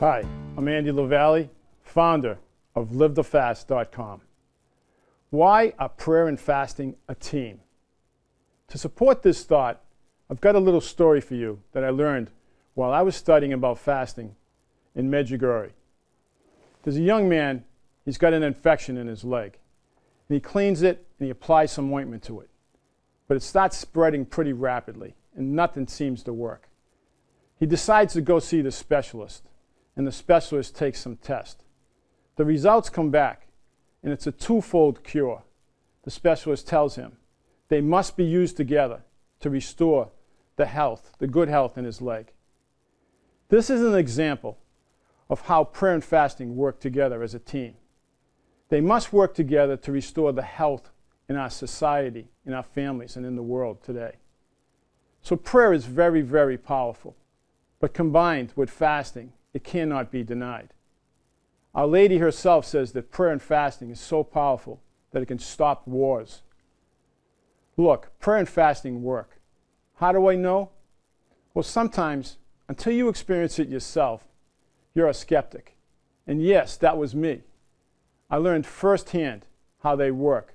Hi, I'm Andy LaVallee, founder of LiveTheFast.com. Why are prayer and fasting a team? To support this thought, I've got a little story for you that I learned while I was studying about fasting in Medjugorje. There's a young man, he's got an infection in his leg. And he cleans it and he applies some ointment to it. But it starts spreading pretty rapidly and nothing seems to work. He decides to go see the specialist and the specialist takes some tests. The results come back, and it's a twofold cure. The specialist tells him they must be used together to restore the health, the good health in his leg. This is an example of how prayer and fasting work together as a team. They must work together to restore the health in our society, in our families, and in the world today. So prayer is very, very powerful. But combined with fasting, it cannot be denied. Our Lady herself says that prayer and fasting is so powerful that it can stop wars. Look, prayer and fasting work. How do I know? Well, sometimes, until you experience it yourself, you're a skeptic. And yes, that was me. I learned firsthand how they work.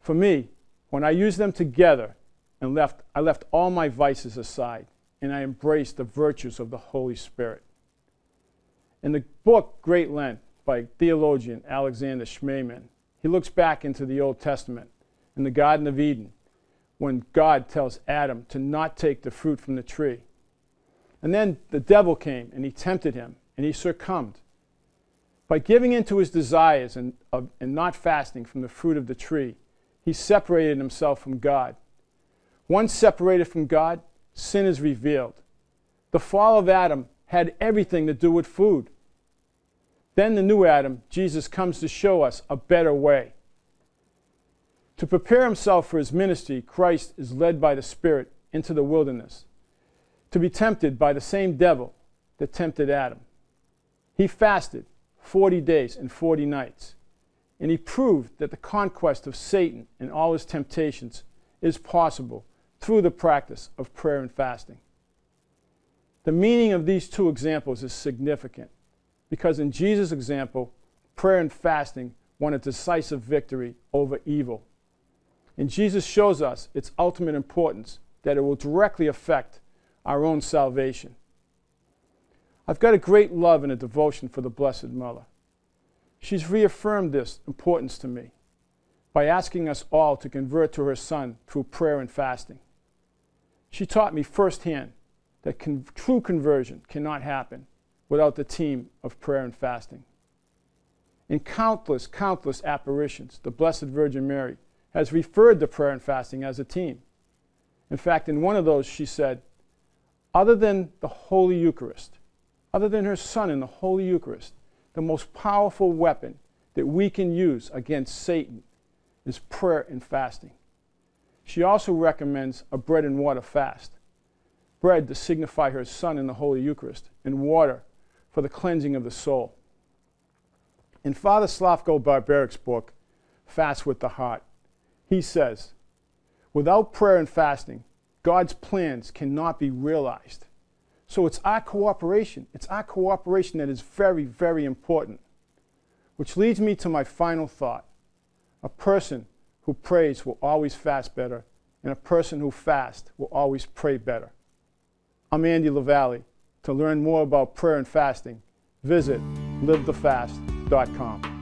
For me, when I used them together and left, I left all my vices aside and I embraced the virtues of the Holy Spirit. In the book Great Lent by theologian Alexander Schmemann, he looks back into the Old Testament in the Garden of Eden when God tells Adam to not take the fruit from the tree. And then the devil came and he tempted him and he succumbed. By giving in to his desires and, and not fasting from the fruit of the tree, he separated himself from God. Once separated from God, sin is revealed. The fall of Adam had everything to do with food. Then the new Adam, Jesus, comes to show us a better way. To prepare himself for his ministry, Christ is led by the Spirit into the wilderness to be tempted by the same devil that tempted Adam. He fasted 40 days and 40 nights, and he proved that the conquest of Satan and all his temptations is possible through the practice of prayer and fasting. The meaning of these two examples is significant. Because in Jesus' example, prayer and fasting won a decisive victory over evil. And Jesus shows us its ultimate importance that it will directly affect our own salvation. I've got a great love and a devotion for the Blessed Mother. She's reaffirmed this importance to me by asking us all to convert to her Son through prayer and fasting. She taught me firsthand that con- true conversion cannot happen without the team of prayer and fasting. In countless, countless apparitions, the Blessed Virgin Mary has referred to prayer and fasting as a team. In fact, in one of those, she said, other than the Holy Eucharist, other than her Son in the Holy Eucharist, the most powerful weapon that we can use against Satan is prayer and fasting. She also recommends a bread and water fast bread to signify her Son in the Holy Eucharist, and water for the cleansing of the soul. In Father Slavko Barbaric's book, Fast with the Heart, he says, Without prayer and fasting, God's plans cannot be realized. So it's our cooperation. It's our cooperation that is very, very important. Which leads me to my final thought. A person who prays will always fast better, and a person who fasts will always pray better. I'm Andy LaVallee. To learn more about prayer and fasting, visit livethefast.com.